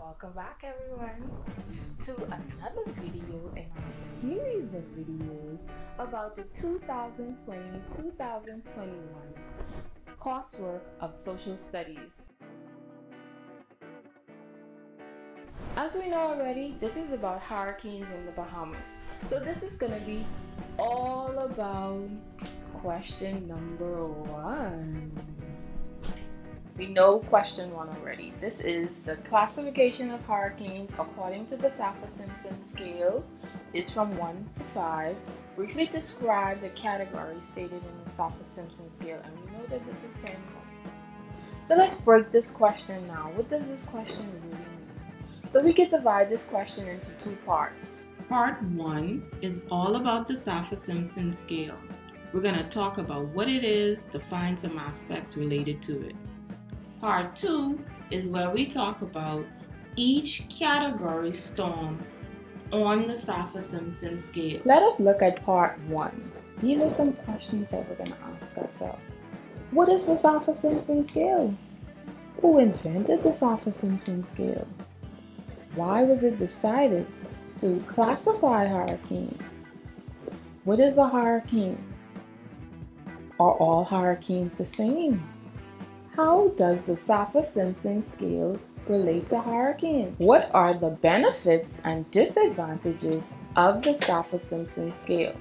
Welcome back everyone to another video in our series of videos about the 2020-2021 coursework of social studies. As we know already, this is about hurricanes in the Bahamas. So this is going to be all about question number one. We know question one already. This is the classification of hurricanes according to the Saffir-Simpson scale is from 1 to 5. Briefly describe the category stated in the Saffir-Simpson scale and we know that this is 10 points. So let's break this question now. What does this question really mean? So we can divide this question into two parts. Part 1 is all about the Saffir-Simpson scale. We're going to talk about what it is, define some aspects related to it. Part two is where we talk about each category storm on the Saffir-Simpson scale. Let us look at part one. These are some questions that we're going to ask ourselves. What is the Saffir-Simpson scale? Who invented the Saffir-Simpson scale? Why was it decided to classify hurricanes? What is a hurricane? Are all hurricanes the same? How does the Saffir-Simpson scale relate to hurricane? What are the benefits and disadvantages of the Saffir-Simpson scale?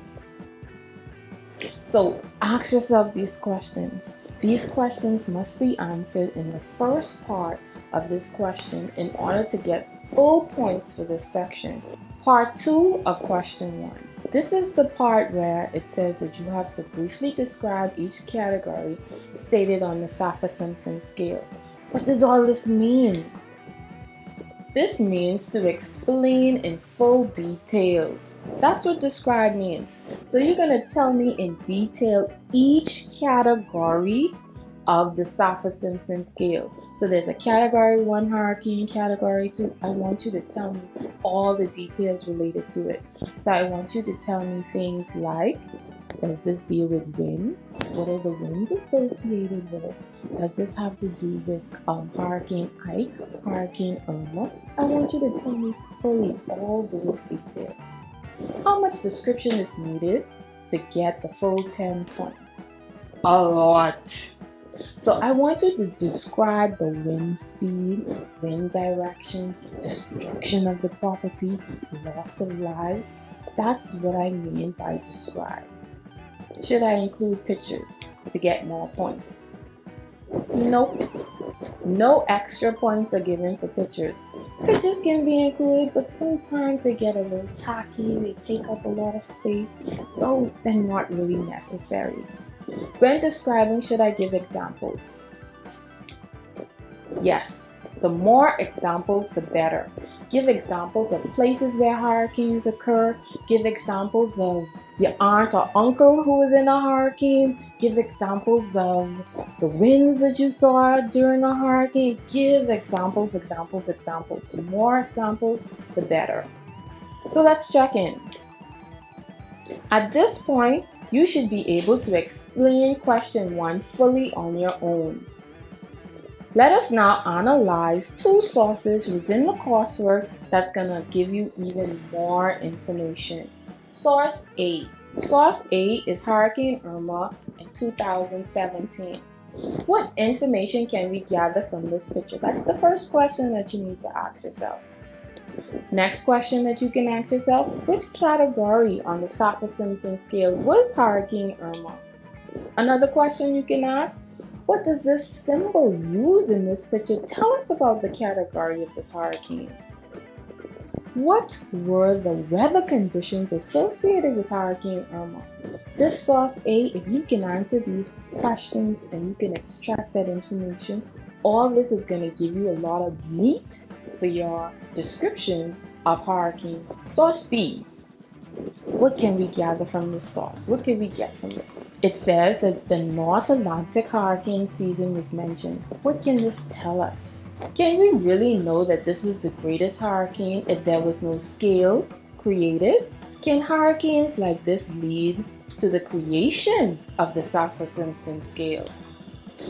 So ask yourself these questions. These questions must be answered in the first part of this question in order to get full points for this section. Part 2 of question 1. This is the part where it says that you have to briefly describe each category stated on the Saffir-Simpson scale. What does all this mean? This means to explain in full details. That's what describe means. So you're going to tell me in detail each category of the Saffir-Simpson scale. So there's a category one hurricane, category two. I want you to tell me all the details related to it. So I want you to tell me things like, does this deal with wind? What are the winds associated with it? Does this have to do with um, Hurricane Ike, Hurricane Irma? I want you to tell me fully all those details. How much description is needed to get the full 10 points? A lot. So I want you to describe the wind speed, wind direction, destruction of the property, loss of lives. That's what I mean by describe. Should I include pictures to get more points? Nope. No extra points are given for pictures. Pictures can be included, but sometimes they get a little tacky, they take up a lot of space, so they're not really necessary. When describing, should I give examples? Yes, the more examples, the better. Give examples of places where hurricanes occur. Give examples of your aunt or uncle who was in a hurricane. Give examples of the winds that you saw during a hurricane. Give examples, examples, examples. The more examples, the better. So let's check in. At this point, you should be able to explain question 1 fully on your own. Let us now analyze two sources within the coursework that's going to give you even more information. Source A. Source A is Hurricane Irma in 2017. What information can we gather from this picture? That's the first question that you need to ask yourself. Next question that you can ask yourself, which category on the Saffir-Simpson scale was Hurricane Irma? Another question you can ask, what does this symbol use in this picture tell us about the category of this hurricane? What were the weather conditions associated with Hurricane Irma? This source A, if you can answer these questions and you can extract that information, all this is going to give you a lot of meat for your description of hurricanes. Source B. What can we gather from this source? What can we get from this? It says that the North Atlantic hurricane season was mentioned. What can this tell us? Can we really know that this was the greatest hurricane if there was no scale created? Can hurricanes like this lead to the creation of the Saffir-Simpson scale?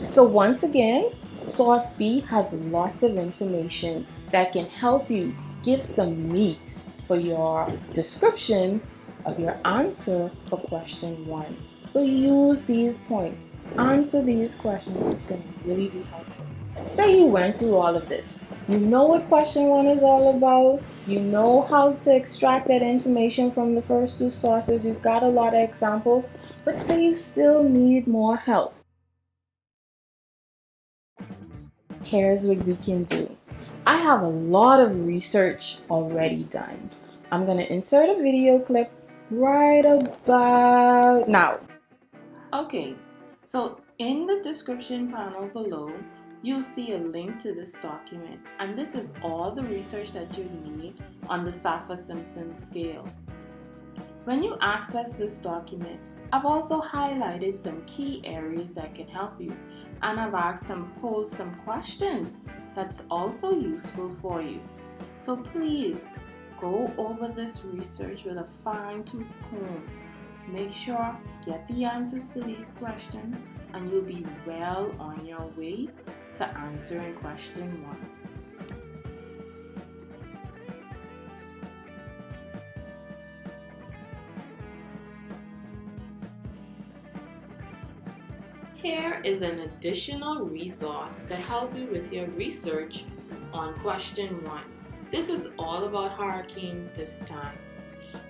So once again, Source B has lots of information that can help you give some meat for your description of your answer for question one. So use these points. Answer these questions. It's going to really be helpful. Say you went through all of this. You know what question one is all about. You know how to extract that information from the first two sources. You've got a lot of examples, but say you still need more help. Here's what we can do. I have a lot of research already done. I'm going to insert a video clip right about now. Okay, so in the description panel below, you'll see a link to this document and this is all the research that you need on the Saffir-Simpson scale. When you access this document, I've also highlighted some key areas that can help you and I've asked some posed some questions that's also useful for you. So please go over this research with a fine-tooth comb. Make sure get the answers to these questions and you'll be well on your way to answering question one. Is an additional resource to help you with your research on question one. This is all about hurricanes this time.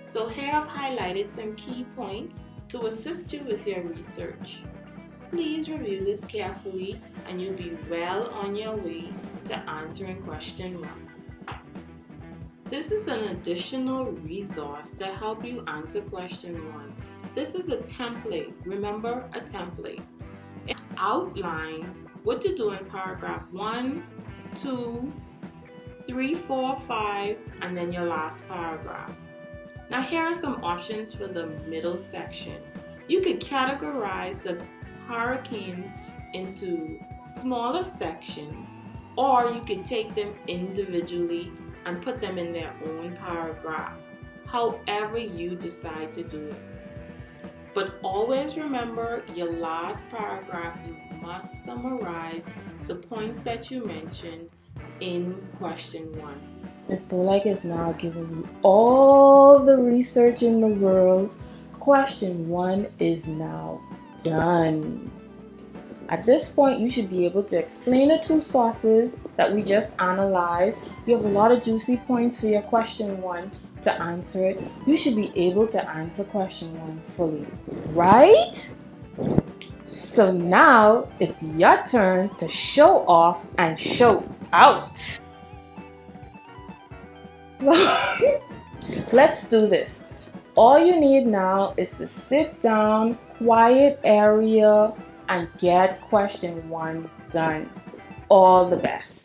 So here I've highlighted some key points to assist you with your research. Please review this carefully and you'll be well on your way to answering question one. This is an additional resource to help you answer question one. This is a template. Remember a template outlines what to do in paragraph one, two, three, four, five, and then your last paragraph. Now here are some options for the middle section. You could categorize the hurricanes into smaller sections or you can take them individually and put them in their own paragraph, however you decide to do it. But always remember your last paragraph, you must summarize the points that you mentioned in question one. Ms. Polak is now giving you all the research in the world. Question one is now done. At this point, you should be able to explain the two sources that we just analyzed. You have a lot of juicy points for your question one to answer it, you should be able to answer question one fully, right? So now it's your turn to show off and show out. Let's do this. All you need now is to sit down, quiet area, and get question one done. All the best.